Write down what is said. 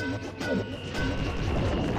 あっ!